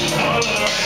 All.